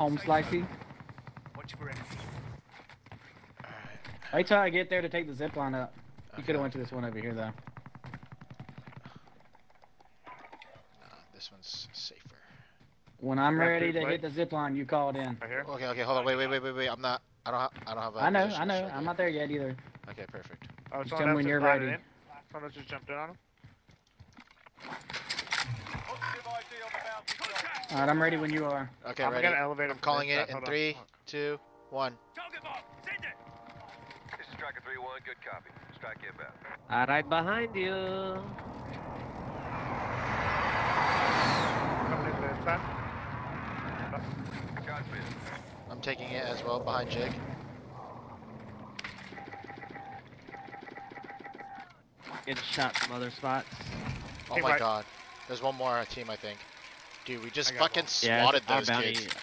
Home slicey. Watch your enemies. Alright. Wait till I get there to take the zip line up. You okay. could have went to this one over here though. Uh, this one's safer. When I'm Back ready to hit the zip line, you call it in. Right here. Okay, okay, hold on. Wait, wait, wait, wait, wait. I'm not. I don't. Ha I don't have. a I know, I know. show I'm not there yet either. Okay, perfect. Oh, Just tell me when you're ready. in. Someone just jumped in on him. Alright, I'm ready when you are. Okay, I'm ready. gonna elevate I'm calling it in Hold on. three, two, one. This is Striker 3-1, good copy. Strike inbound. All right, behind you. Coming in this side. Shots missed. I'm taking it as well behind Jig. Getting shot from other spots. Oh Hey, my right. god. There's one more team, I think. Dude, we just fucking one. Yeah, swatted our those bounty. kids.